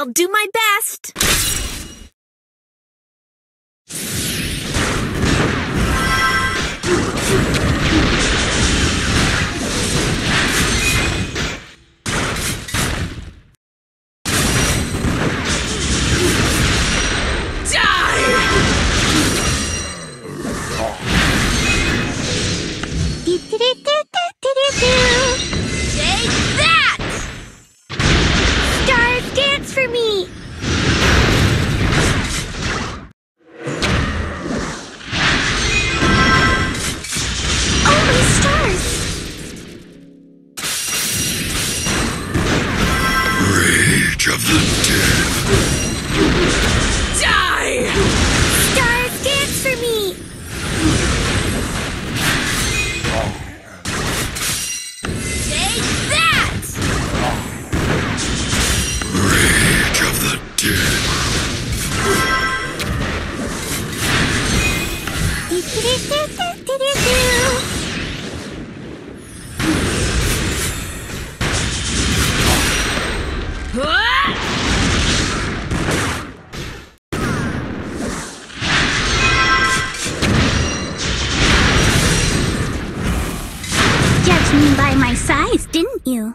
I'll do my best. Of the dead. Die! Stars, dance for me! Take that! Rage of the dead. by my size, didn't you?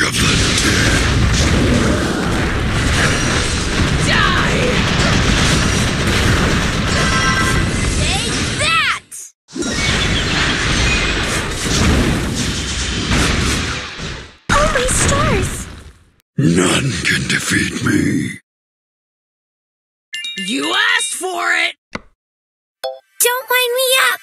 March of the Dead. Die! Take that! Oh, my stars! None can defeat me. You asked for it! Don't wind me up!